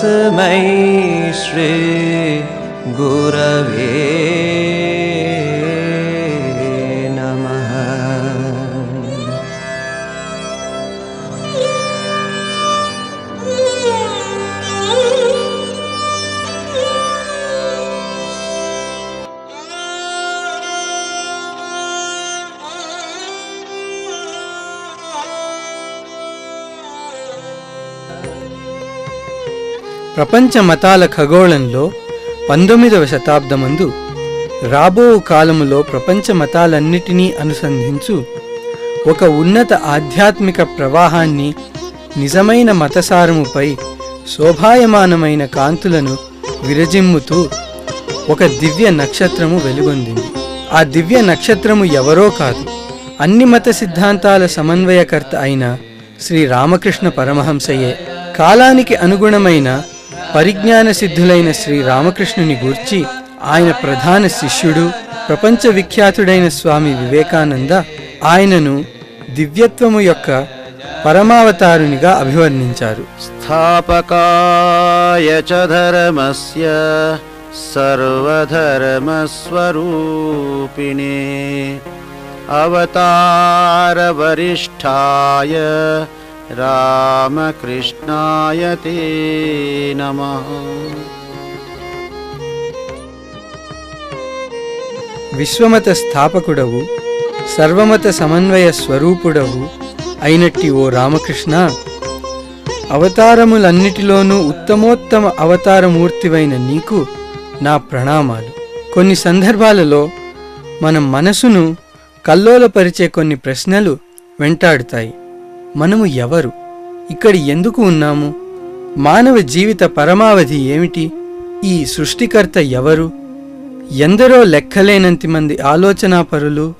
तस्मै श्री गुर ప్రపంచ మతాల ఖగోళంలో పంతొమ్మిదవ శతాబ్దమందు రాబో కాలములో ప్రపంచ మతాలన్నిటినీ అనుసంధించు ఒక ఉన్నత ఆధ్యాత్మిక ప్రవాహాన్ని నిజమైన మతసారముపై శోభాయమానమైన కాంతులను విరజిమ్ముతూ ఒక దివ్య నక్షత్రము వెలుగొందింది. ఆ దివ్య నక్షత్రము ఎవరో కాదు అన్ని మత సిద్ధాంతాల సమన్వయకర్త అయిన శ్రీ రామకృష్ణ పరమహంసయే. కాలానికి అనుగుణమైన పరిజ్ఞాన సిద్ధులైన శ్రీ రామకృష్ణుని గూర్చి ఆయన ప్రధాన శిష్యుడు ప్రపంచ విఖ్యాతుడైన స్వామి వివేకానంద ఆయనను దివ్యత్వము యొక్క పరమావతారునిగా అభివర్ణించారు. స్థాపకాయ ధర్మస్య సర్వధర్మస్వరూపిణే అవతార వరిష్టాయ रामकृष्णाय ते नमः విశ్వమత స్థాపకుడవు సర్వమత సమన్వయ స్వరూపుడవు అయినట్టి ఓ రామకృష్ణ అవతారములన్నిటిలోనూ ఉత్తమోత్తమ అవతారమూర్తివైన నీకు నా ప్రణామాలు కొన్ని సందర్భాలలో మన మనసును కల్లోలపరిచే కొన్ని ప్రశ్నలు వెంటాడుతాయి మనము ఎవరు? ఇక్కడ ఎందుకు ఉన్నాము? మానవ జీవిత పరమావధి ఏమిటి? ఈ సృష్టికర్త ఎవరు? ఎందరో లెక్కలేనంత మంది ఆలోచనాపరులు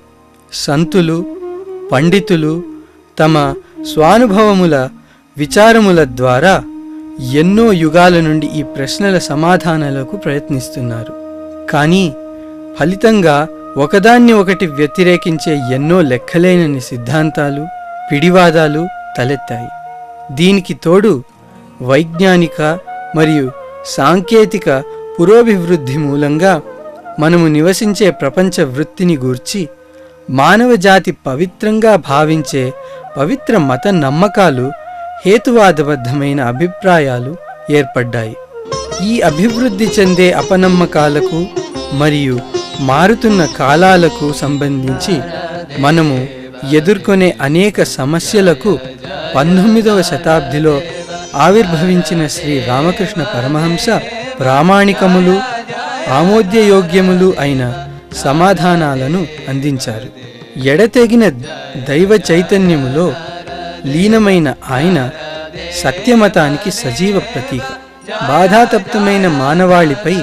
సంతులు పండితులు తమ స్వానుభవముల విచారముల ద్వారా ఎన్నో యుగాల నుండి ఈ ప్రశ్నల సమాధానాలకు ప్రయత్నిస్తున్నారు. కానీ ఫలితంగా ఒకదాన్ని ఒకటి వ్యతిరేకించే ఎన్నో లెక్కలేనని సిద్ధాంతాలు పిడివాదాలు తలెత్తాయి. దీనికి తోడు వైజ్ఞానిక మరియు సాంకేతిక పురోభివృద్ధి మూలంగా మనము నివసించే ప్రపంచ వృత్తిని గూర్చి మానవ జాతి పవిత్రంగా భావించే పవిత్ర మత నమ్మకాలు హేతువాదబద్ధమైన అభిప్రాయాలు ఏర్పడ్డాయి. ఈ అభివృద్ధి చెందే అపనమ్మకాలకు మరియు మారుతున్న కాలాలకు సంబంధించి మనము ఎదుర్కొనే అనేక సమస్యలకు పంతొమ్మిదవ శతాబ్దిలో ఆవిర్భవించిన శ్రీ రామకృష్ణ పరమహంస ప్రామాణికములు ఆమోద్యయోగ్యములు అయిన సమాధానాలను అందించారు. ఎడతెగిన దైవ చైతన్యములో లీనమైన ఆయన సత్యమతానికి సజీవ ప్రతీక. బాధాతప్తమైన మానవాళిపై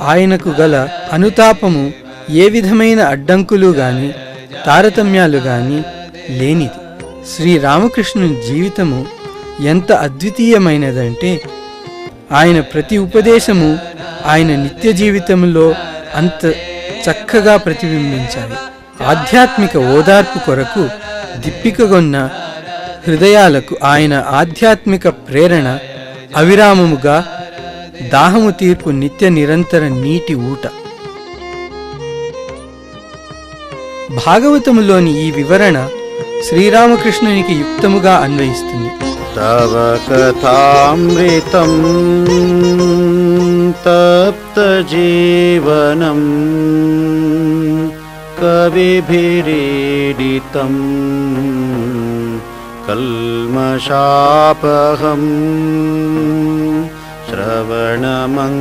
ఆయనకు గల అనుతాపము ఏ విధమైన అడ్డంకులు గాని తారతమ్యాలు గాని లేనిది. శ్రీరామకృష్ణుని జీవితము ఎంత అద్వితీయమైనదంటే ఆయన ప్రతి ఉపదేశము ఆయన నిత్య జీవితంలో అంత చక్కగా ప్రతిబింబించాలి ఆధ్యాత్మిక ఓదార్పు కొరకు దిప్పికగొన్న హృదయాలకు ఆయన ఆధ్యాత్మిక ప్రేరణ అవిరామముగా దాహము తీర్పు నిత్య నిరంతర నీటి ఊట. భాగవతములోని ఈ వివరణ శ్రీరామకృష్ణునికి యుక్తముగా అన్వయిస్తుంది. తవ కథామృతం తప్త జీవనం కవిభిరీడితం కల్మషాపహం శ్రవణమంగళం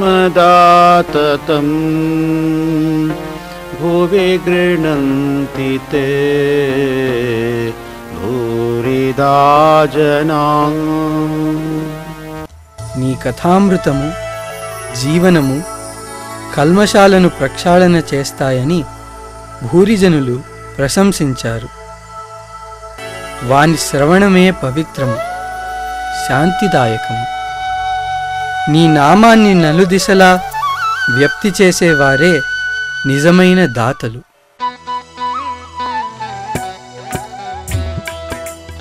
श्रीमदाततं भुवि गृह्णन्ति ते भूरिदा जना నీ కథామృతము జీవనము కల్మశాలను ప్రక్షాళన చేస్తాయని భూరిజనులు ప్రశంసించారు వాని శ్రవణమే పవిత్రము శాంతిదాయకము నీ నామాన్ని నలుదిశలా వ్యక్తి చేసేవారే నిజమైన దాతలు.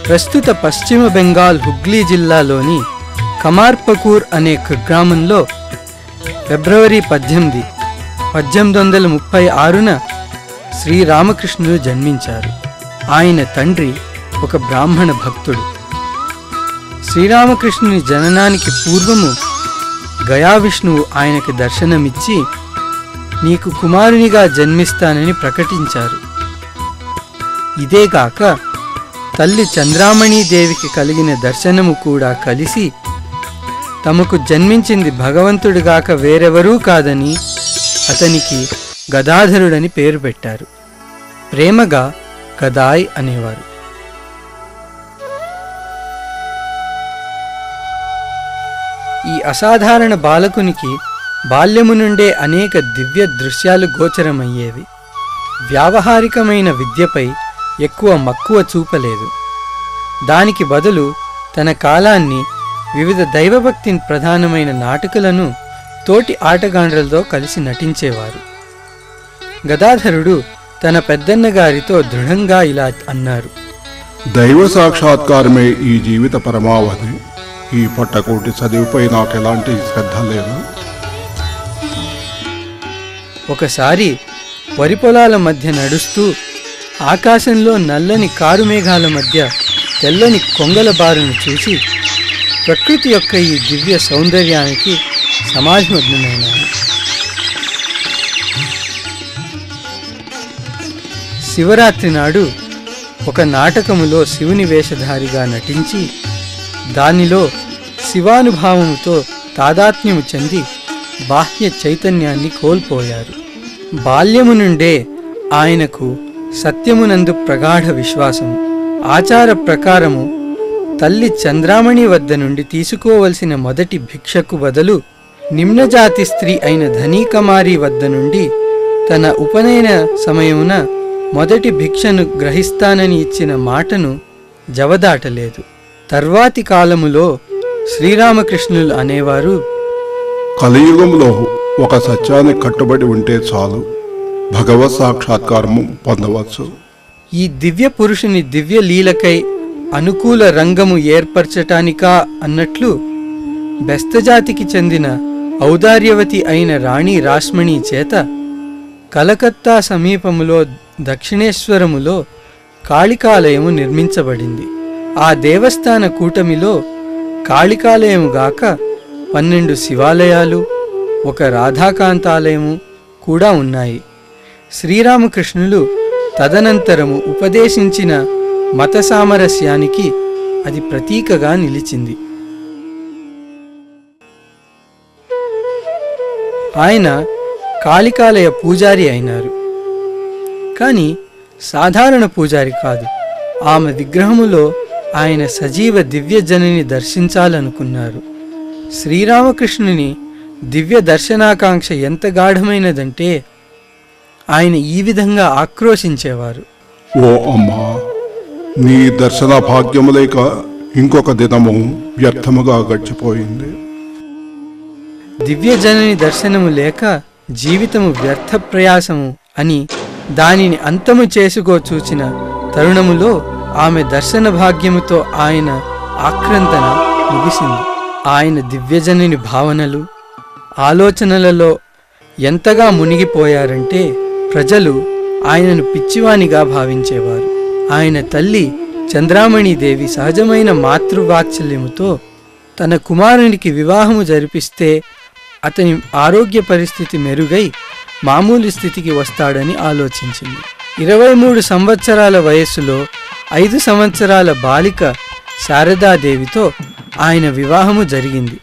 ప్రస్తుత పశ్చిమ బెంగాల్ హుగ్లీ జిల్లాలోని కమార్పకూర్ అనే గ్రామంలో ఫిబ్రవరి పద్దెనిమిది పద్దెనిమిది వందల ముప్పై ఆరున శ్రీరామకృష్ణుడు జన్మించారు. ఆయన తండ్రి ఒక బ్రాహ్మణ భక్తుడు. శ్రీరామకృష్ణుని జననానికి పూర్వము గయా విష్ణువు ఆయనకి దర్శనమిచ్చి నీకు కుమారునిగా జన్మిస్తానని ప్రకటించారు. ఇదేగాక తల్లి చంద్రామణీదేవికి కలిగిన దర్శనము కూడా కలిసి తమకు జన్మించింది భగవంతుడిగాక వేరెవరూ కాదని అతనికి గదాధరుడని పేరు పెట్టారు. ప్రేమగా గదాయ్ అనేవారు. ఈ అసాధారణ బాలకునికి బాల్యము నుండే అనేక దివ్య దృశ్యాలు గోచరమయ్యేవి. వ్యావహారికమైన విద్యపై ఎక్కువ మక్కువ చూపలేదు. దానికి బదులు తన కాలాన్ని వివిధ దైవభక్తి ప్రధానమైన నాటకులను తోటి ఆటగాండ్రలతో కలిసి నటించేవారు. గదాధరుడు తన పెద్దన్న గారితో దృఢంగా ఇలా అన్నారు. దైవ సాక్షాత్కారమే ఈ జీవిత పరమావధి. ఈ పట్టకోటి చదివిపోయి నాకు ఎలాంటి శ్రద్ధ లేదు. ఒకసారి వరి పొలాల మధ్య నడుస్తూ ఆకాశంలో నల్లని కారు మేఘాల మధ్య తెల్లని కొంగల బారును చూసి ప్రకృతి యొక్క ఈ దివ్య సౌందర్యానికి సమాజమగ్నమైనాను శివరాత్రి నాడు ఒక నాటకములో శివుని వేషధారిగా నటించి దానిలో శివానుభావముతో తాదాత్మ్యము చెంది బాహ్య చైతన్యాన్ని కోల్పోయారు. బాల్యము నుండే ఆయనకు సత్యమునందు ప్రగాఢ విశ్వాసము ఆచార ప్రకారము తల్లి చంద్రామణి వద్ద నుండి తీసుకోవలసిన మొదటి భిక్షకు బదులు నిమ్నజాతి స్త్రీ అయిన ధనీకమారి వద్ద నుండి తన ఉపనయన సమయమున మొదటి భిక్షను గ్రహిస్తానని ఇచ్చిన మాటను జవదాటలేదు. తర్వాతి కాలములో శ్రీరామకృష్ణులు అనేవారు. కలియుగంలో ఒక సత్యానికి కట్టుబడి ఉంటే చాలు. భగవత్ సాక్షాత్కారము పొందవచ్చు. ఈ దివ్య పురుషుని దివ్య లీలకై అనుకూల రంగము ఏర్పరచటానికా అన్నట్లు బెస్తజాతికి చెందిన ఔదార్యవతి అయిన రాణి రాష్మణి చేత కలకత్తా సమీపములో దక్షిణేశ్వరములో కాళికాలయము నిర్మించబడింది. ఆ దేవస్థాన కూటమిలో కాళికాలయముగాక పన్నెండు శివాలయాలు ఒక రాధాకాంతాలయము కూడా ఉన్నాయి. శ్రీరామకృష్ణులు తదనంతరము ఉపదేశించిన మత సామరస్యానికి అది ప్రతీకగా నిలిచింది. ఆయన కాళికాలయ పూజారి అయినారు. కానీ సాధారణ పూజారి కాదు. ఆమె విగ్రహములో ఆయన సజీవ దివ్య జనని దర్శించాలనుకున్నారు. శ్రీరామకృష్ణుని దివ్య దర్శనాకాంక్ష ఎంత గాఢమైనదంటే ఆయన ఈ విధంగా ఆక్రోశించేవారు. ఓ అమ్మా నీ దర్శన భాగ్యము లేక ఇంకొక దినము వ్యర్థముగా గడిచిపోయింది. దివ్య జనని దర్శనము లేక జీవితము వ్యర్థ ప్రయాసము అని దానిని అంతము చేసుకో చూచిన తరుణములో ఆమె దర్శన భాగ్యముతో ఆయన ఆక్రంతన ముగిసింది. ఆయన దివ్యజనుని భావనలు ఆలోచనలలో ఎంతగా మునిగిపోయారంటే ప్రజలు ఆయనను పిచ్చివానిగా భావించేవారు. ఆయన తల్లి చంద్రామణిదేవి సహజమైన మాతృవాత్సల్యముతో తన కుమారునికి వివాహము జరిపిస్తే అతని ఆరోగ్య పరిస్థితి మెరుగై మామూలు స్థితికి వస్తాడని ఆలోచించింది. ఇరవై మూడు సంవత్సరాల వయస్సులో ఐదు సంవత్సరాల బాలిక శారదాదేవితో ఆయన వివాహము జరిగింది.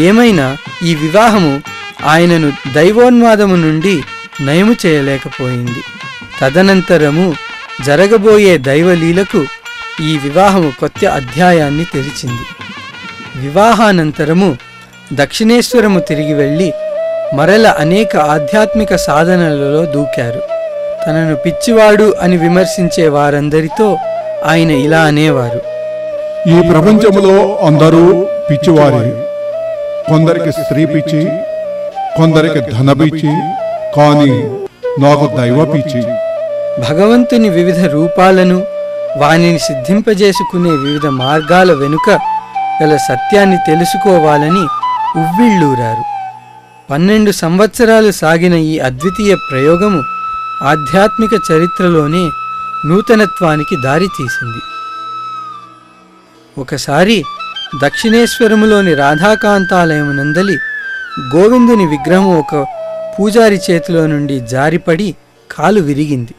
ఏమైనా ఈ వివాహము ఆయనను దైవోన్మాదము నుండి నయము చేయలేకపోయింది. తదనంతరము జరగబోయే దైవలీలకు ఈ వివాహము కొత్త అధ్యాయాన్ని తెరిచింది. వివాహానంతరము దక్షిణేశ్వరము తిరిగి వెళ్ళి మరల అనేక ఆధ్యాత్మిక సాధనలలో దూకారు. తనను పిచ్చివాడు అని విమర్శించే వారందరితో ఆయన ఇలా అనేవారు. ఈ ప్రపంచంలో అందరూ పిచ్చివారే. కొందరికి స్త్రీ పిచ్చి కొందరికి ధన పిచ్చి కానీ నాకు దైవ పిచ్చి. భగవంతుని వివిధ రూపాలను వానిని సిద్ధింపజేసుకునే వివిధ మార్గాల వెనుక గల సత్యాన్ని తెలుసుకోవాలని ఉవ్విళ్ళూరారు. పన్నెండు సంవత్సరాలు సాగిన ఈ అద్వితీయ ప్రయోగము ఆధ్యాత్మిక చరిత్రలోనే నూతనత్వానికి దారితీసింది ఒకసారి దక్షిణేశ్వరములోని రాధాకాంతాలయమునందలి గోవిందుని విగ్రహం ఒక పూజారి చేతిలో నుండి జారిపడి కాలు విరిగింది.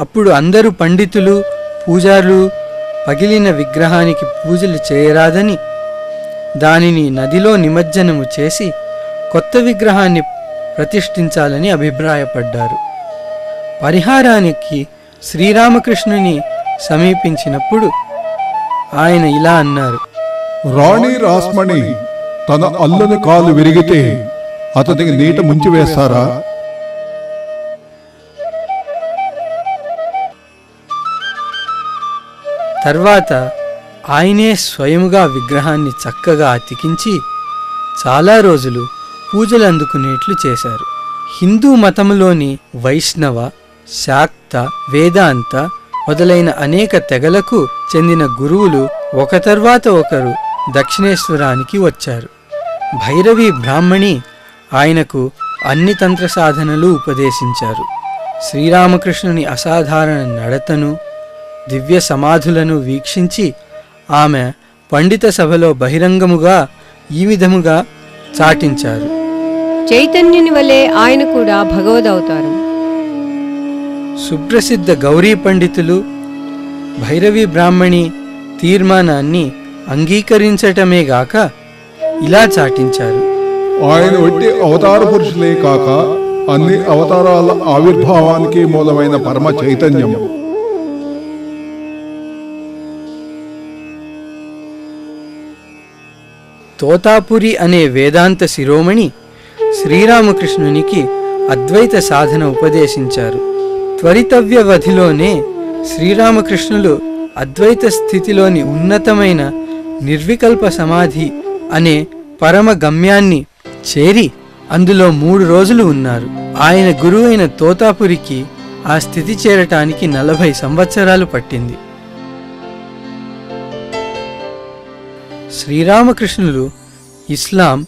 అప్పుడు అందరూ పండితులు పూజారులు పగిలిన విగ్రహానికి పూజలు చేయరాదని దానిని నదిలో నిమజ్జనము చేసి కొత్త విగ్రహాన్ని ప్రతిష్ఠించాలని అభిప్రాయపడ్డారు. పరిహారానికి శ్రీరామకృష్ణుని సమీపించినప్పుడు ఆయన ఇలా అన్నారు. రాణి రాస్మణి తన అల్లుని కాలు విరిగితే అతనికి నీట ముంచి వేస్తారా? తర్వాత ఆయనే స్వయముగా విగ్రహాన్ని చక్కగా అతికించి చాలా రోజులు పూజలు అందుకునేట్లు చేశారు. హిందూ మతములోని వైష్ణవ శాక్త వేదాంత మొదలైన అనేక తెగలకు చెందిన గురువులు ఒక తర్వాత ఒకరు దక్షిణేశ్వరానికి వచ్చారు. భైరవి బ్రాహ్మణి ఆయనకు అన్ని తంత్ర సాధనలు ఉపదేశించారు. శ్రీరామకృష్ణుని అసాధారణ నడతను దివ్య సమాధులను వీక్షించి ఆమె పండిత సభలో బహిరంగముగా ఈ విధముగా చాటించారు. చైతన్యుని వలె ఆయన కూడా భగవదవతారం. సుప్రసిద్ధ గౌరీ పండితులు భైరవి బ్రాహ్మణి తీర్మానాన్ని అంగీకరించటమే గాక ఇలా చాటించారు. ఆయన ఒట్టి అవతార పురుషులే కాక అన్ని అవతారాల ఆవిర్భావానికి మూలమైన పరమ చైతన్యం. తోతాపురి అనే వేదాంత శిరోమణి శ్రీరామకృష్ణునికి అద్వైత సాధన ఉపదేశించారు. త్వరితవ్య వ్యవధిలోనే శ్రీరామకృష్ణులు అద్వైత స్థితిలోని ఉన్నతమైన నిర్వికల్ప సమాధి అనే పరమ గమ్యాన్ని చేరి అందులో మూడు రోజులు ఉన్నారు. ఆయన గురువైన తోతాపురికి ఆ స్థితి చేరటానికి నలభై సంవత్సరాలు పట్టింది. శ్రీరామకృష్ణులు ఇస్లాం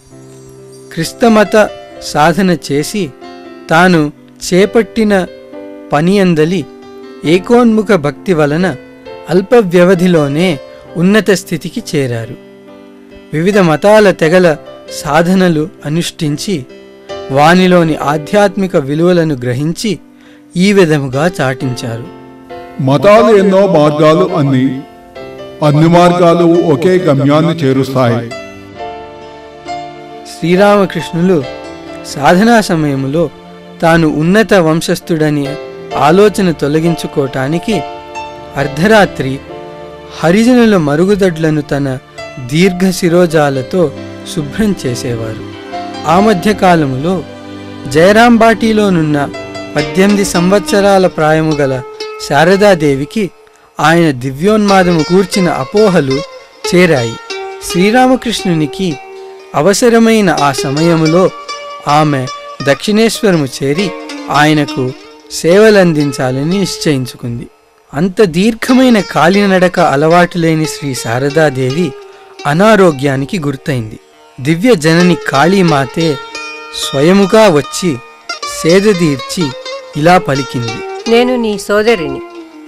క్రిస్తమత సాధన చేసి తాను చేపట్టిన పని అందలి ఏకోన్ముఖ భక్తి వలన అల్ప వ్యవధిలోనే ఉన్నత స్థితికి చేరారు. వివిధ మతాల తెగల సాధనలు అనుష్ఠించి వానిలోని ఆధ్యాత్మిక విలువలను గ్రహించి ఈ విధముగా చాటించారు. మతాలు ఎన్నో మార్గాలు అన్ని అన్ని మార్గాలు ఒకే గమ్యాన్ని చేరుస్తాయి. శ్రీరామకృష్ణులు సాధనా సమయంలో తాను ఉన్నత వంశస్థుడని ఆలోచన తొలగించుకోటానికి అర్ధరాత్రి హరిజనుల మరుగుదొడ్లను తన దీర్ఘ శిరోజాలతో శుభ్రం చేసేవారు. ఆ మధ్యకాలంలో జయరాంబాటిలోనున్న పద్దెనిమిది సంవత్సరాల ప్రాయము గల శారదాదేవికి ఆయన దివ్యోన్మాదము కూర్చిన అపోహలు చేరాయి. శ్రీరామకృష్ణునికి అవసరమైన ఆ సమయములో ఆమె దక్షిణేశ్వరము చేరి ఆయనకు సేవలందించాలని నిశ్చయించుకుంది. అంత దీర్ఘమైన కాలినడక అలవాటు లేని శ్రీ శారదాదేవి అనారోగ్యానికి గుర్తయింది. దివ్య జనని కాళీమాతే స్వయముగా వచ్చి సేదదీర్చి ఇలా పలికింది. నేను నీ సోదరిని.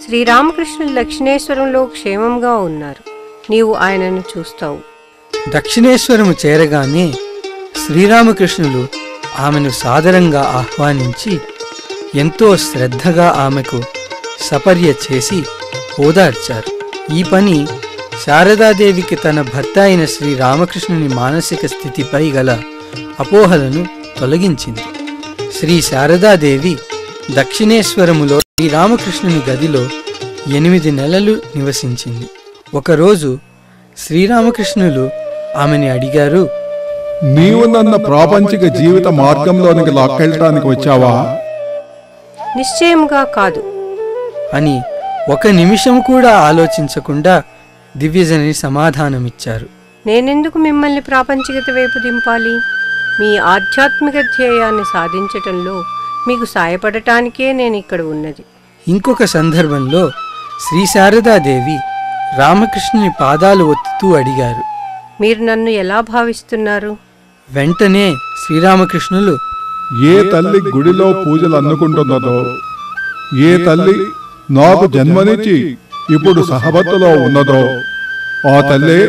శ్రీరామకృష్ణులు దక్షిణేశ్వరంలో క్షేమంగా ఉన్నారు. నీవు ఆయనను చూస్తావు. దక్షిణేశ్వరము చేరగానే శ్రీరామకృష్ణులు ఆమెను సాదరంగా ఆహ్వానించి ఎంతో శ్రద్ధగా ఆమెకు సపర్య చేసి ఓదార్చారు. ఈ పని శారదాదేవికి తన భర్త అయిన శ్రీ రామకృష్ణుని మానసిక స్థితిపై గల అపోహలను తొలగించింది. శ్రీ శారదాదేవి దక్షిణేశ్వరములో శ్రీరామకృష్ణుని గదిలో ఎనిమిది నెలలు నివసించింది. ఒకరోజు శ్రీరామకృష్ణులు ఆమెని అడిగారు నీవు నన్ను ప్రాపంచిక జీవిత మార్గంలోనికి లాక్కెళ్ళటానికి వచ్చావా? నిశ్చయముగా కాదు. అని ఒక నిమిషం కూడా ఆలోచించకుండా దివ్యజని సమాధానమిచ్చారు. నేనెందుకు మిమ్మల్ని ప్రాపంచికత వైపు దింపాలి? మీ ఆధ్యాత్మిక ధ్యేయాన్ని సాధించటంలో మీకు సాయపడటానికే నేను ఇక్కడ ఉన్నది. ఇంకొక సందర్భంలో శ్రీ శారదాదేవి రామకృష్ణుని పాదాలు ఒత్తుతూ అడిగారు. మీరు నన్ను ఎలా భావిస్తున్నారు? వెంటనే శ్రీరామకృష్ణులు ఏ తల్లి గుడిలో పూజలు అందుకుంటున్నదో ఏ తల్లి నాకు జన్మనిచ్చి ఇప్పుడు సహబత్తులో ఉన్నదో ఆ తల్లే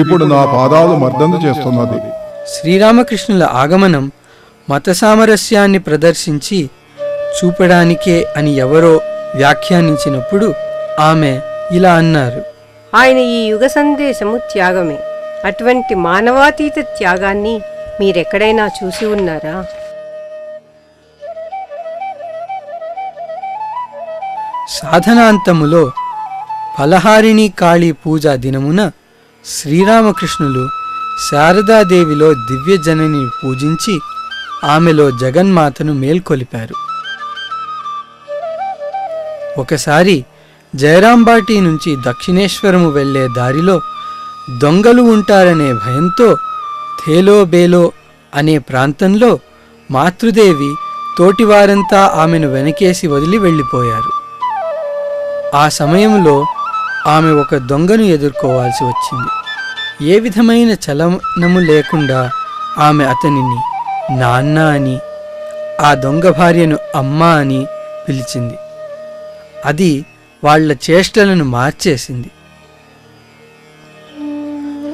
ఇప్పుడు నా పాదాలు మర్దన చేస్తున్నది. శ్రీరామకృష్ణుల ఆగమనం మత సామరస్యాన్ని ప్రదర్శించి చూపడానికే అని ఎవరో వ్యాఖ్యానించినప్పుడు ఆమె ఇలా అన్నారు. ఆయన ఈ యుగ సందేశము త్యాగమే. అటువంటి మానవాతీత త్యాగాన్ని మీరెక్కడైనా చూసి ఉన్నారా? సాధనాంతములో ఫలహారిణి కాళీ పూజా దినమున శ్రీరామకృష్ణులు శారదాదేవిలో దివ్యజనని పూజించి ఆమెలో జగన్మాతను మేల్కొలిపారు. ఒకసారి జయరాంబాటి నుంచి దక్షిణేశ్వరము వెళ్ళే దారిలో దొంగలు ఉంటారనే భయంతో థేలోబేలో అనే ప్రాంతంలో మాతృదేవి తోటివారంతా ఆమెను వెనకేసి వదిలి వెళ్ళిపోయారు. ఆ సమయంలో ఆమె ఒక దొంగను ఎదుర్కోవాల్సి వచ్చింది. ఏ విధమైన చలనము లేకుండా ఆమె అతనిని నాన్న అని ఆ దొంగ భార్యను అమ్మ అని పిలిచింది. అది వాళ్ళ చేష్టలను మార్చేసింది.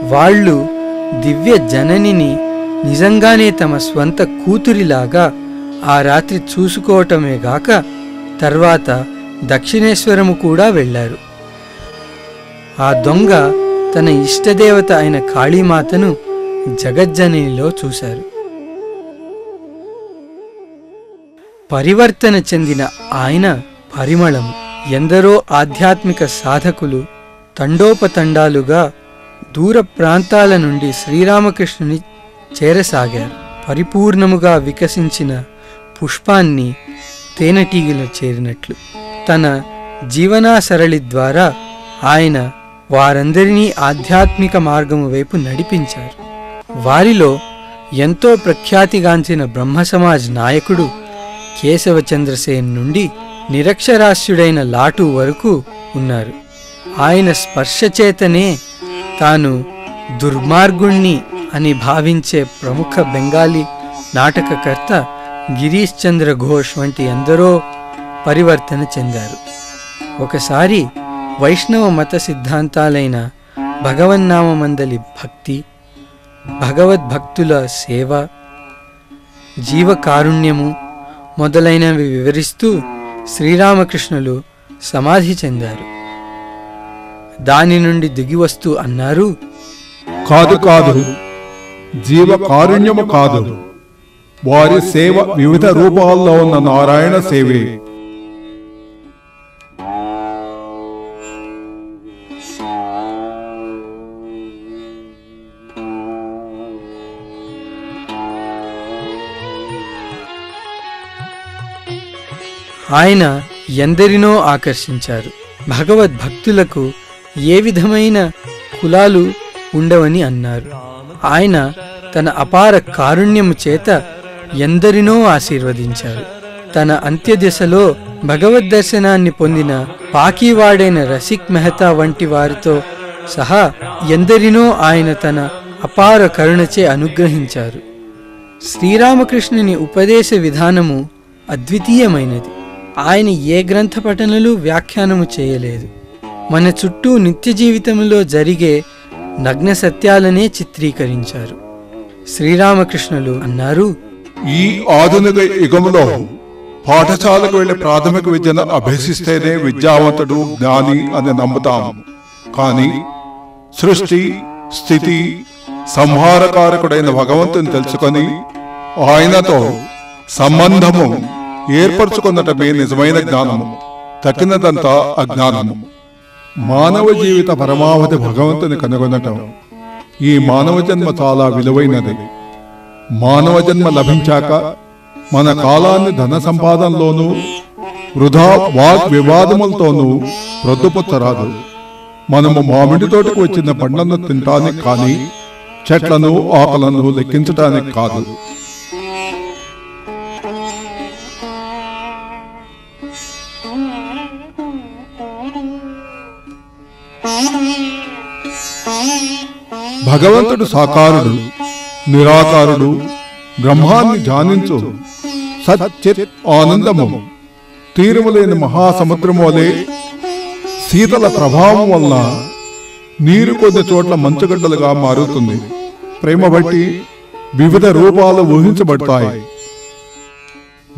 వాళ్ళు దివ్య జననిని నిజంగానే తమ స్వంత కూతురిలాగా ఆ రాత్రి చూసుకోవటమే గాక తర్వాత దక్షిణేశ్వరము కూడా వెళ్ళారు. ఆ దొంగ తన ఇష్టదేవత అయిన కాళీమాతను జగజ్జనిలో చూశారు. పరివర్తన చెందిన ఆయన పరిమళం ఎందరో ఆధ్యాత్మిక సాధకులు తండోపతండాలుగా దూర ప్రాంతాల నుండి శ్రీరామకృష్ణుని చేరసాగారు. పరిపూర్ణముగా వికసించిన పుష్పాన్ని తేనెటీగలు చేరినట్లు. తన జీవనా సరళి ద్వారా ఆయన వారందరినీ ఆధ్యాత్మిక మార్గము వైపు నడిపించారు. వారిలో ఎంతో ప్రఖ్యాతిగాంచిన బ్రహ్మ సమాజ్ నాయకుడు కేశవచంద్రసేన్ నుండి నిరక్షరాస్యుడైన లాటు వరకు ఉన్నారు. ఆయన స్పర్శచేతనే తాను దుర్మార్గుణ్ణి అని భావించే ప్రముఖ బెంగాలీ నాటకకర్త గిరీష్ చంద్ర ఘోష్ వంటి ఎందరో పరివర్తన చెందారు. ఒకసారి వైష్ణవ మత సిద్ధాంతాలైన భగవన్నామమందలి భక్తి భగవద్భక్తుల సేవ జీవకారుణ్యము మొదలైనవి వివరిస్తూ శ్రీరామకృష్ణులు సమాధి చెందారు. దాని నుండి దిగి వస్తూ అన్నారు కాదు కాదు జీవ కారుణ్యము కాదు. వారి సేవ వివిధ రూపాల్లో ఉన్న నారాయణ సేవే. ఆయన ఎందరినో ఆకర్షించారు. భగవద్భక్తులకు ఏ విధమైన కులాలు ఉండవని అన్నారు. ఆయన తన అపార కారుణ్యము చేత ఎందరినో ఆశీర్వదించారు. తన అంత్యదశలో భగవద్ దర్శనాన్ని పొందిన పాకీవాడైన రసిక్ మెహతా వంటి వారితో సహా ఎందరినో ఆయన తన అపార కరుణచే అనుగ్రహించారు. శ్రీరామకృష్ణుని ఉపదేశ విధానము అద్వితీయమైనది. ఆయన ఏ గ్రంథ పఠనలు వ్యాఖ్యానము చేయలేదు. మన చుట్టూ నిత్య జీవితంలో జరిగే నగ్న సత్యాలనే చిత్రీకరించారు. శ్రీరామకృష్ణులు అన్నారు ఈ ఆధునిక యుగంలో పాఠశాలకు వెళ్ళి ప్రాథమిక విద్యను అభ్యసిస్తేనే విద్యావంతుడు జ్ఞాని అని నమ్ముతాం. కానీ సృష్టి స్థితి సంహారకారకుడైన భగవంతుని తెలుసుకొని ఆయనతో సంబంధము ఏర్పరచుకున్నటమే నిజమైన జ్ఞానము. తక్కినదంతా అజ్ఞానము. మానవ జీవిత పరమావధి భగవంతుని కనుగొనటం. ఈ మానవ జన్మ చాలా విలువైనది. మానవ జన్మ లభించాక మన కాలాన్ని ధన సంపాదనలోనూ వృధా వాగ్ వివాదములతోనూ ప్రొద్దుపుచ్చరాదు. మనము మామిడి తోటకు వచ్చిన పండ్లను తినటానికి కానీ చెట్లను ఆకులను లెక్కించటానికి కాదు. భగవంతుడు సాకారుడు నిరాకారుడు బ్రహ్మాన్ని ధ్యానించు. సచ్చిత్ ఆనందము. తీరములేని మహాసముద్రము వలె శీతల ప్రభావం వల్ల నీరు కొద్ది చోట్ల మంచుగడ్డలుగా మారుతుంది. ప్రేమ బట్టి వివిధ రూపాలు ఊహించబడతాయి.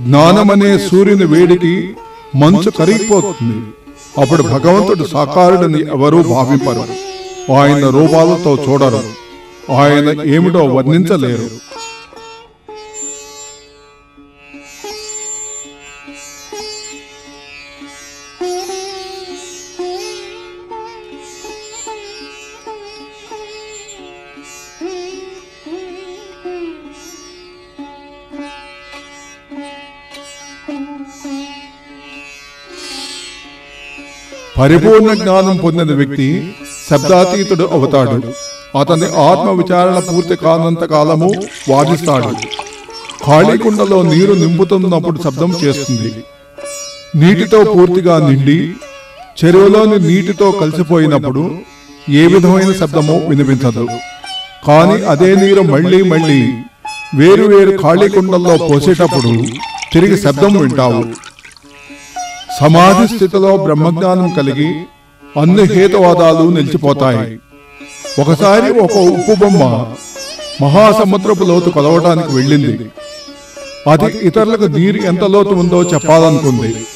జ్ఞానమనే సూర్యుని వేడికి మంచు కరిగిపోతుంది. అప్పుడు భగవంతుడు సాకారుడని ఎవరూ భావింపరు. ఆయన రూపాలతో చూడరు. ఆయన ఏమిటో వర్ణించలేరు. పరిపూర్ణ జ్ఞానం పొందిన వ్యక్తి శబ్దాతీతుడు అవుతాడు. అతని ఆత్మ విచారణ పూర్తి కానంత కాలము వాదిస్తాడు. ఖాళీ కుండలో నీరు నింపుతున్నప్పుడు శబ్దం చేస్తుంది. నీటితో పూర్తిగా నిండి చెరువులోని నీటితో కలిసిపోయినప్పుడు ఏ విధమైన శబ్దమో వినిపించదు. కానీ అదే నీరు మళ్ళీ మళ్ళీ వేరు వేరు ఖాళీ కుండల్లో పోసేటప్పుడు తిరిగి శబ్దం వింటావు. సమాధి స్థితిలో బ్రహ్మజ్ఞానం కలిగి అన్ని హేతువాదాలు నిలిచిపోతాయి. ఒకసారి ఒక ఉప్పు బొమ్మ మహాసముద్రపు లోతు కొలవడానికి వెళ్ళింది. అది ఇతరులకు నీరు ఎంత లోతు ఉందో చెప్పాలనుకుంది.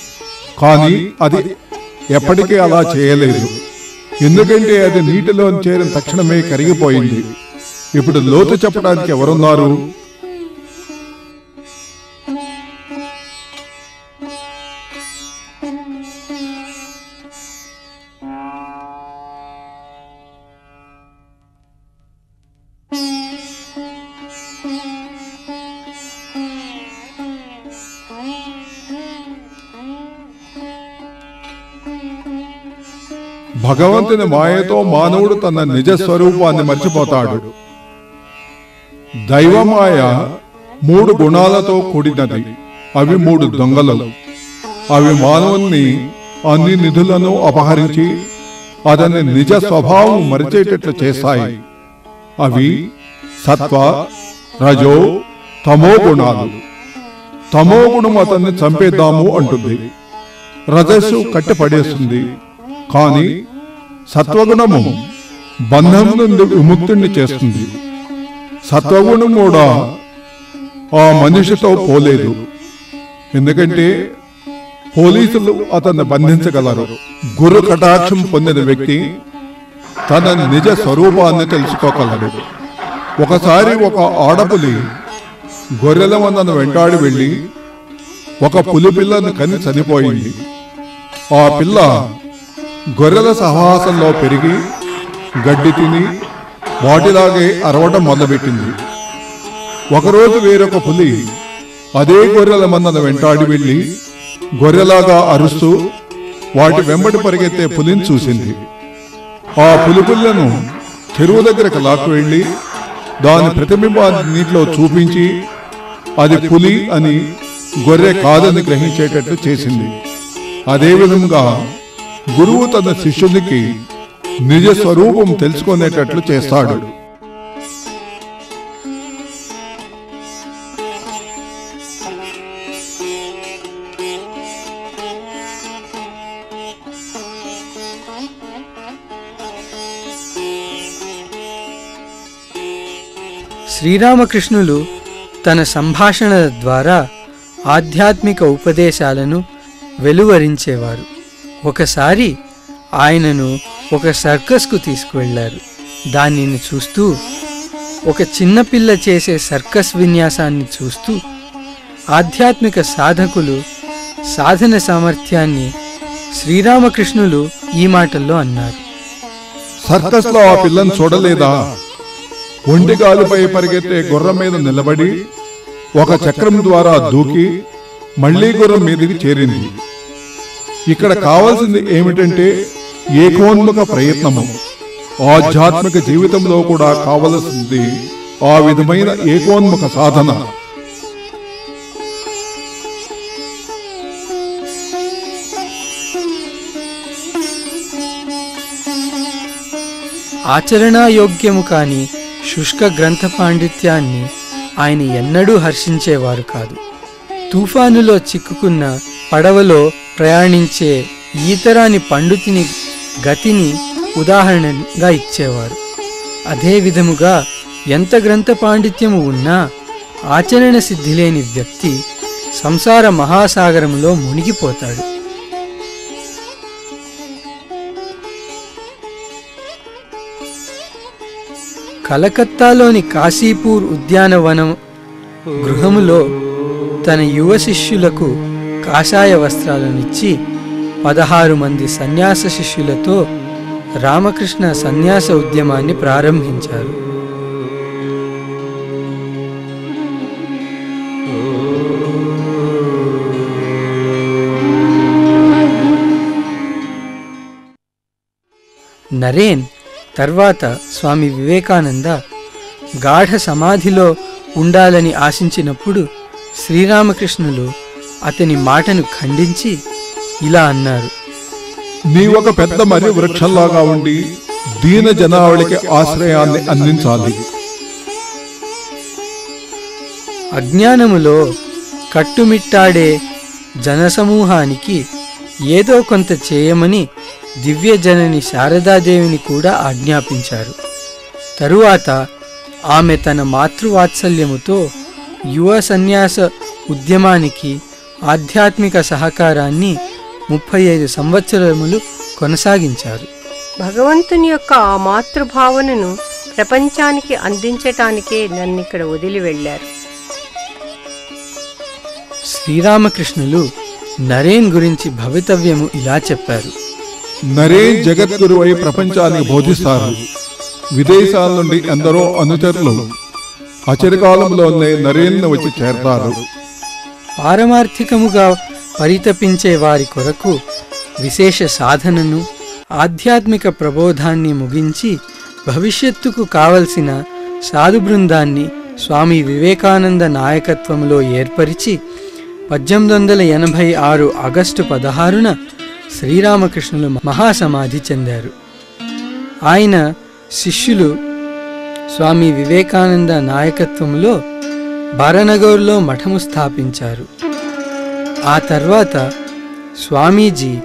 కానీ అది ఎప్పటికీ అలా చేయలేదు. ఎందుకంటే అది నీటిలో చేరిన తక్షణమే కరిగిపోయింది. ఇప్పుడు లోతు చెప్పడానికి ఎవరున్నారు? భగవంతుని మాయతో మానవుడు తన నిజ స్వరూపాన్ని మర్చిపోతాడు. దైవమాయ మూడు గుణాలతో కూడినది. అవి మూడు దొంగలు. అవి మానవుణ్ణి అన్ని నిధులను అపహరించి అతని నిజ స్వభావం మరిచేటట్లు చేస్తాయి అవి సత్వ రజో తమో గుణాలు. తమో గుణం అతన్ని చంపేద్దాము అంటుంది. రజస్సు కట్టిపడేస్తుంది. కానీ సత్వగుణము బంధం నుండి విముక్తుణ్ణి చేస్తుంది. సత్వగుణం కూడా ఆ మనిషితో పోలేదు. ఎందుకంటే పోలీసులు అతన్ని బంధించగలరు. గురు కటాక్షం పొందిన వ్యక్తి తన నిజ స్వరూపాన్ని తెలుసుకోగలడు. ఒకసారి ఒక ఆడపులి గొర్రెల వందను వెంటాడి వెళ్ళి ఒక పులి పిల్లను కని చనిపోయింది. ఆ పిల్ల గొర్రెల సహవాసంలో పెరిగి గడ్డి తిని వాటిలాగే అరవటం మొదలుపెట్టింది. ఒకరోజు వేరొక పులి అదే గొర్రెల మందను వెంటాడి వెళ్ళి గొర్రెలాగా అరుస్తూ వాటి వెంబడి పరిగెత్తే పులిని చూసింది. ఆ పులిపుల్లను చెరువు దగ్గరకు లాక్కు వెళ్ళి దాని ప్రతిబింబాన్ని నీటిలో చూపించి అది పులి అని గొర్రె కాదని గ్రహించేటట్లు చేసింది. అదేవిధంగా గురువు తన శిష్యునికి నిజ స్వరూపం తెలుసుకునేటట్లు చేస్తాడు. శ్రీరామకృష్ణులు తన సంభాషణల ద్వారా ఆధ్యాత్మిక ఉపదేశాలను వెలువరించేవారు. ఒకసారి ఆయనను ఒక సర్కస్కు తీసుకువెళ్ళారు దానిని చూస్తూ ఒక చిన్నపిల్ల చేసే సర్కస్ విన్యాసాన్ని చూస్తూ ఆధ్యాత్మిక సాధకులు సాధన సామర్థ్యాన్ని శ్రీరామకృష్ణులు ఈ మాటల్లో అన్నారు. సర్కస్లో ఆ పిల్లను చూడలేదా? ఒంటిగాలుపై పరిగెత్తే గుర్రం మీద నిలబడి ఒక చక్రం ద్వారా దూకి మళ్ళీ గుర్రం మీదకి చేరింది. ఇక్కడ కావాల్సింది ఏమిటంటే ఏకోన్ముఖ ప్రయత్నము. ఆధ్యాత్మిక జీవితంలో కూడా కావలసింది ఆ విధమైన ఏకోన్ముఖ సాధన. ఆచరణాయోగ్యము కాని శుష్క గ్రంథ పాండిత్యాన్ని ఆయన ఎన్నడూ హర్షించేవారు కాదు. తుఫానులో చిక్కుకున్న పడవలో ప్రయాణించే ఈతరాని పండుతిని గతిని ఉదాహరణగా ఇచ్చేవారు. అదే విధముగా ఎంత గ్రంథ పాండిత్యము ఉన్నా ఆచరణ సిద్ధి లేని వ్యక్తి సంసార మహాసాగరంలో మునిగిపోతాడు. కలకత్తాలోని కాశీపూర్ ఉద్యానవనం గృహములో తన యువ శిష్యులకు కాషాయ వస్త్రాలనిచ్చి పదహారు మంది సన్యాస శిష్యులతో రామకృష్ణ సన్యాస ఉద్యమాన్ని ప్రారంభించారు. నరేన్ తర్వాత స్వామి వివేకానంద గాఢ సమాధిలో ఉండాలని ఆశించినప్పుడు శ్రీరామకృష్ణులు అతని మాటను ఖండించి ఇలా అన్నారు. నీ ఒక పెద్ద మరి వృక్షంలాగా ఉండి దీన జనావళికి ఆశ్రయాన్ని అందించాలి. అజ్ఞానములో కట్టుమిట్టాడే జనసమూహానికి ఏదో కొంత చేయమని దివ్యజనని శారదాదేవిని కూడా ఆజ్ఞాపించారు. తరువాత ఆమె తన మాతృవాత్సల్యముతో యువ సన్యాస ఉద్యమానికి ఆధ్యాత్మిక సహకారాన్ని ముప్పై ఐదు సంవత్సరములు కొనసాగించారు. భగవంతుని యొక్క ఆ మాతృభావనను ప్రపంచానికి అందించటానికే నన్ను ఇక్కడ వదిలి వెళ్ళారు. శ్రీరామకృష్ణులు నరేన్ గురించి భవితవ్యము ఇలా చెప్పారు. నరేన్ జగద్గురువై ప్రపంచానికి బోధిస్తారు. విదేశాల నుండి ఎందరో అనుచరులు అచిరకాలంలోనే నరేన్ వచ్చి చేరతారు. పారమార్థికముగా పరితపించే వారి కొరకు విశేష సాధనను ఆధ్యాత్మిక ప్రబోధాన్ని ముగించి భవిష్యత్తుకు కావలసిన సాధు బృందాన్ని స్వామి వివేకానంద నాయకత్వంలో ఏర్పరిచి పద్దెనిమిది వందల ఎనభై ఆరు ఆగస్టు పదహారున శ్రీరామకృష్ణులు మహాసమాధి చెందారు. ఆయన శిష్యులు స్వామి వివేకానంద నాయకత్వంలో బారానగర్లో మఠము స్థాపించారు. ఆ తర్వాత స్వామీజీ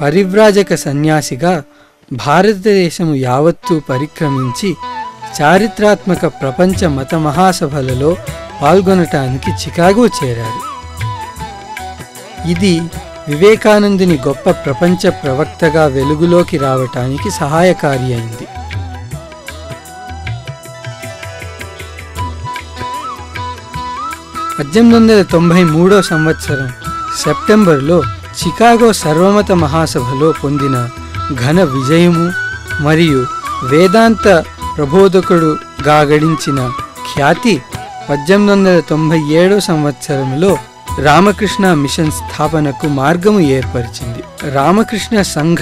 పరివ్రాజక సన్యాసిగా భారతదేశము యావత్తూ పరిక్రమించి చారిత్రాత్మక ప్రపంచ మత మహాసభలలో పాల్గొనటానికి చికాగో చేరారు. ఇది వివేకానందుని గొప్ప ప్రపంచ ప్రవక్తగా వెలుగులోకి రావటానికి సహాయకారి అయింది. పద్దెనిమిది వందల తొంభై మూడో సంవత్సరం సెప్టెంబర్లో చికాగో సర్వమత మహాసభలో పొందిన ఘన విజయము మరియు వేదాంత ప్రబోధకుడుగా గడించిన ఖ్యాతి పద్దెనిమిది వందల తొంభై ఏడో సంవత్సరంలో రామకృష్ణ మిషన్ స్థాపనకు మార్గము ఏర్పరిచింది. రామకృష్ణ సంఘ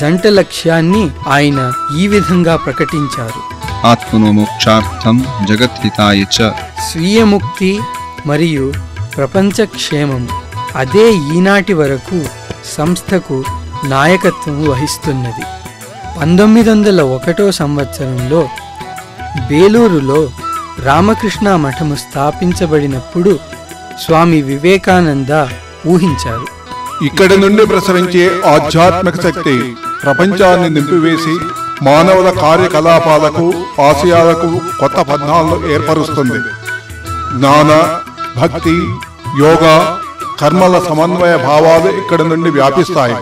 జంట లక్ష్యాన్ని ఆయన ఈ విధంగా ప్రకటించారు. ఆత్మనో మోక్షార్థం జగద్హితాయ చ. స్వీయ ముక్తి మరియు ప్రపంచ క్షేమం అదే ఈనాటి వరకు సంస్థకు నాయకత్వం వహిస్తున్నది. పంతొమ్మిది వందల ఒకటో సంవత్సరంలో బేలూరులో రామకృష్ణ మఠము స్థాపించబడినప్పుడు స్వామి వివేకానంద ఊహించారు. ఇక్కడ నుండి ప్రసరించే ఆధ్యాత్మిక శక్తి ప్రపంచాన్ని నింపివేసి మానవుల కార్యకలాపాలకు ఆశయాలకు కొత్త పద్నాలను ఏర్పరుస్తుంది. జ్ఞాన భక్తి యోగా కర్మల సమన్వయ భావాలు ఇక్కడి నుండి వ్యాపిస్తాయి.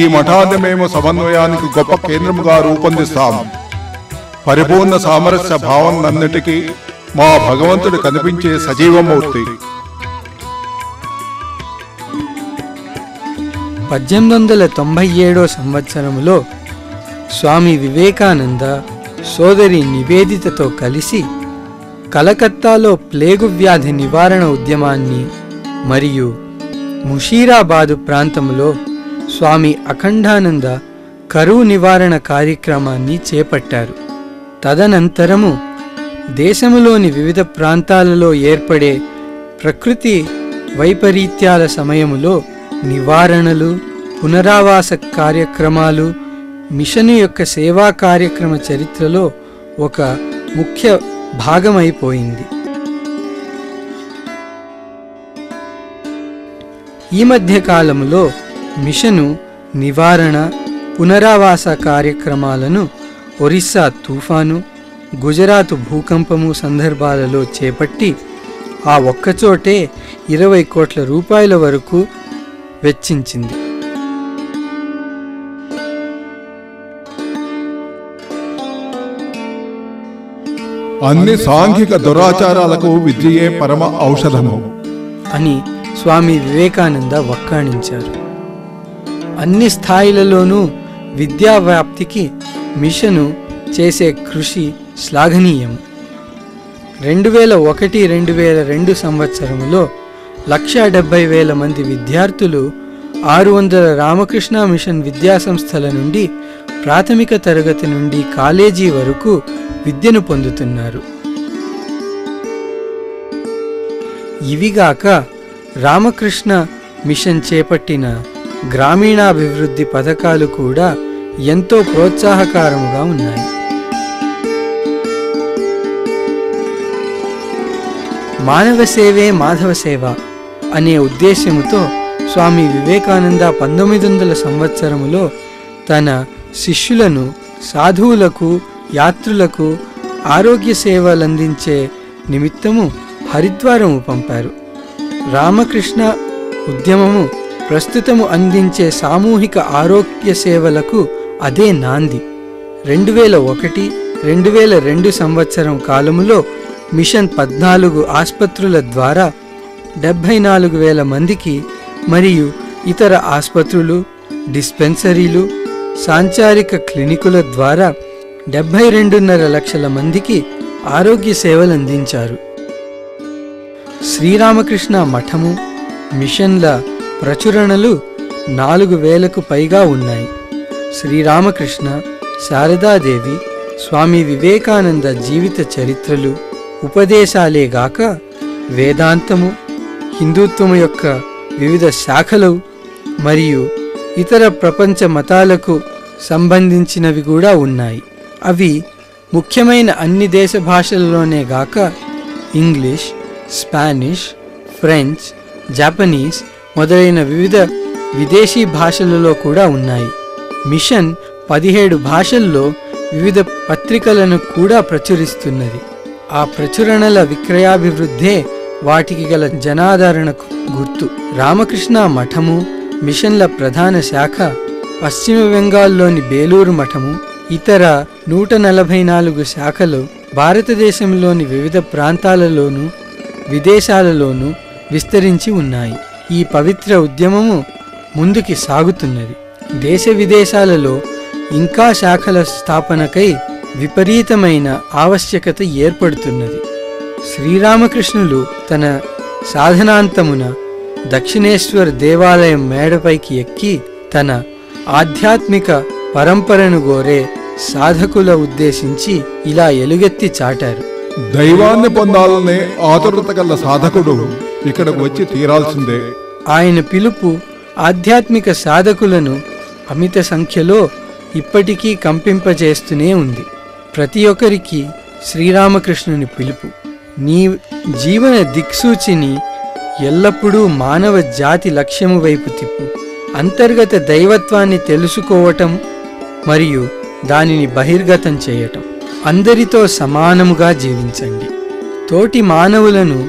ఈ మఠాన్ని మేము సమన్వయానికి గొప్ప కేంద్రముగా రూపొందిస్తాం. పరిపూర్ణ సామరస్య భావనన్నిటికీ మా భగవంతుడు కనిపించే సజీవమూర్తి. పద్దెనిమిది వందల తొంభై ఏడో సంవత్సరంలో స్వామి వివేకానంద సోదరి నివేదితతో కలిసి కలకత్తాలో ప్లేగు వ్యాధి నివారణ ఉద్యమాన్ని మరియు ముషీరాబాదు ప్రాంతంలో స్వామి అఖండానంద కరువు నివారణ కార్యక్రమాన్ని చేపట్టారు. తదనంతరము దేశంలోని వివిధ ప్రాంతాలలో ఏర్పడే ప్రకృతి వైపరీత్యాల సమయములో నివారణలు పునరావాస కార్యక్రమాలు మిషను యొక్క సేవా కార్యక్రమ చరిత్రలో ఒక ముఖ్య భాగమైపోయింది. ఈ మధ్యకాలంలో మిషను నివారణ పునరావాస కార్యక్రమాలను ఒరిస్సా తుఫాను గుజరాత్ భూకంపము సందర్భాలలో చేపట్టి ఆ ఒక్కచోటే ఇరవై కోట్ల రూపాయల వరకు వెచ్చించింది. అన్ని సాంఘిక దురాచారాలకు విద్యయే పరమ ఔషధము. అని స్వామి వివేకానంద వక్కాణించారు. అన్ని స్థాయిలలోనూ విద్యా వ్యాప్తికి మిషను చేసే కృషి శ్లాఘనీయం. రెండు వేల ఒకటి రెండు వేల రెండు సంవత్సరంలో లక్ష డెబ్బై వేల మంది విద్యార్థులు ఆరు వందల రామకృష్ణ మిషన్ విద్యాసంస్థల నుండి ప్రాథమిక తరగతి నుండి కాలేజీ వరకు విద్యను పొందుతున్నారు. ఇవిగాక రామకృష్ణ మిషన్ చేపట్టిన గ్రామీణాభివృద్ధి పథకాలు కూడా ఎంతో ప్రోత్సాహకారముగా ఉన్నాయి. మానవ సేవే మాధవ సేవ అనే ఉద్దేశ్యముతో స్వామి వివేకానంద పంతొమ్మిది వందల సంవత్సరములో తన శిష్యులను సాధువులకు యాత్రులకు ఆరోగ్య సేవలందించే నిమిత్తము హరిద్వారము పంపారు. రామకృష్ణ ఉద్యమము ప్రస్తుతము అందించే సామూహిక ఆరోగ్య సేవలకు అదే నాంది. రెండు వేల ఒకటి రెండు వేల రెండు సంవత్సరం కాలములో మిషన్ పద్నాలుగు ఆసుపత్రుల ద్వారా డెబ్భై నాలుగు వేల మందికి మరియు ఇతర ఆసుపత్రులు డిస్పెన్సరీలు సాంచారిక క్లినికుల ద్వారా డెబ్బై రెండున్నర లక్షల మందికి ఆరోగ్య సేవలు అందించారు. శ్రీరామకృష్ణ మఠము మిషన్ల ప్రచురణలు నాలుగు వేలకు పైగా ఉన్నాయి. శ్రీరామకృష్ణ శారదాదేవి స్వామి వివేకానంద జీవిత చరిత్రలు ఉపదేశాలేగాక వేదాంతము హిందుత్వము యొక్క వివిధ శాఖలు మరియు ఇతర ప్రపంచ మతాలకు సంబంధించినవి కూడా ఉన్నాయి. అవి ముఖ్యమైన అన్ని దేశ భాషలలోనే గాక ఇంగ్లీష్ స్పానిష్ ఫ్రెంచ్ జపనీస్ మొదలైన వివిధ విదేశీ భాషలలో కూడా ఉన్నాయి. మిషన్ పదిహేడు భాషల్లో వివిధ పత్రికలను కూడా ప్రచురిస్తున్నది. ఆ ప్రచురణల విక్రయాభివృద్ధే వాటికి గల జనాదరణకు గుర్తు. రామకృష్ణ మఠము మిషన్ల ప్రధాన శాఖ పశ్చిమ బెంగాల్లోని బేలూరు మఠము ఇతర నూట నలభై నాలుగు శాఖలు భారతదేశంలోని వివిధ ప్రాంతాలలోనూ విదేశాలలోనూ విస్తరించి ఉన్నాయి. ఈ పవిత్ర ఉద్యమము ముందుకి సాగుతున్నది. దేశ విదేశాలలో ఇంకా శాఖల స్థాపనకై విపరీతమైన ఆవశ్యకత ఏర్పడుతున్నది. శ్రీరామకృష్ణులు తన సాధనాంతమున దక్షిణేశ్వర దేవాలయం మేడపైకి ఎక్కి తన ఆధ్యాత్మిక పరంపరను గోరే సాధకుల ఉద్దేశించి ఇలా ఎలుగెత్తి చాటారు. దైవాన్ని పొందాలనే ఆతురత గల సాధకుడు ఇక్కడకు వచ్చి తీరాల్సిందే. ఆయన పిలుపు ఆధ్యాత్మిక సాధకులను అమిత సంఖ్యలో ఇప్పటికీ కంపింపజేస్తూనే ఉంది. ప్రతి ఒక్కరికి శ్రీరామకృష్ణుని పిలుపు. నీ జీవన దిక్సూచిని ఎల్లప్పుడూ మానవ జాతి లక్ష్యము వైపు తిప్పు. అంతర్గత దైవత్వాన్ని తెలుసుకోవటం మరియు దానిని బహిర్గతం చేయటం. అందరితో సమానముగా జీవించండి. తోటి మానవులను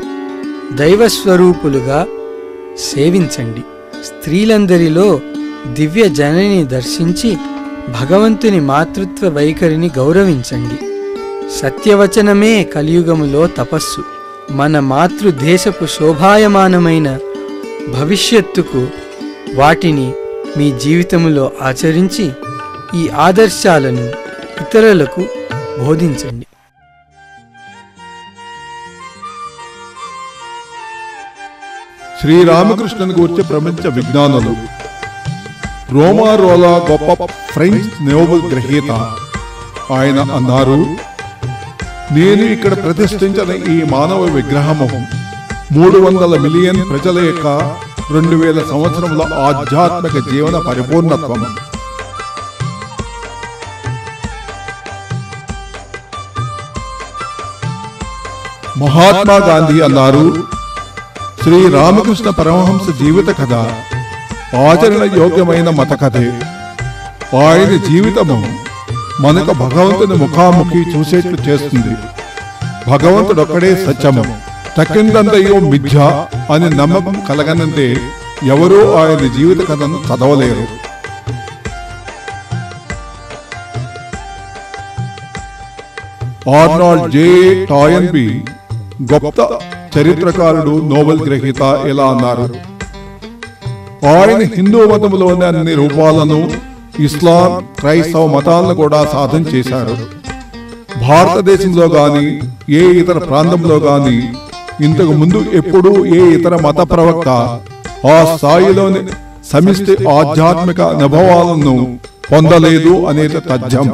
దైవస్వరూపులుగా సేవించండి. స్త్రీలందరిలో దివ్య జనని దర్శించి భగవంతుని మాతృత్వ వైఖరిని గౌరవించండి. సత్యవచనమే కలియుగములో తపస్సు. మన మాతృదేశపు శోభాయమానమైన భవిష్యత్తుకు వాటిని మీ జీవితంలో ఆచరించి ఈ ఆదర్శాలను ఇతరులకు బోధించండి. శ్రీరామకృష్ణను గూర్చి ప్రపంచ విజ్ఞానులు. రోమారోలా గొప్ప ఫ్రెంచ్ నోబెల్ గ్రహీత ఆయన అన్నారు నేను ఇక్కడ ప్రతిష్ఠించిన ఈ మానవ విగ్రహము మూడు వందల మిలియన్ ప్రజల యొక్క రెండు వేల సంవత్సరముల ఆధ్యాత్మిక జీవన పరిపూర్ణత్వం మహాత్మా గాంధీ అన్నారు శ్రీ రామకృష్ణ పరమహంస జీవిత కథ ఆచరణ యోగ్యమైన మత కథే ఆయన జీవితము మనకు భగవంతుని ముఖాముఖి చూసేట్లు చేస్తుంది. భగవంతుడు ఒక్కడే సత్యము. తక్కిందంతయో మిథ్య అని నమ్మకం కలగనంటే ఎవరూ ఆయన జీవిత కథను చదవలేరు. ఆర్నాల్డ్ జే. టాయన్బి గొప్ప చరిత్రకారుడు నోబెల్ గ్రహీత ఇలా అన్నారు. ఆయన హిందూ మతంలోని అన్ని రూపాలను ఇస్లాం క్రైస్తవ మతాలను కూడా సాధన చేశారు. భారతదేశంలో కానీ ఏ ఇతర ప్రాంతంలో కానీ ఇంతకు ముందు ఎప్పుడూ ఏ ఇతర మత ప్రవక్త ఆ స్థాయిలోని సమిష్టి ఆధ్యాత్మిక అనుభవాలను పొందలేదు అనేది తథ్యం.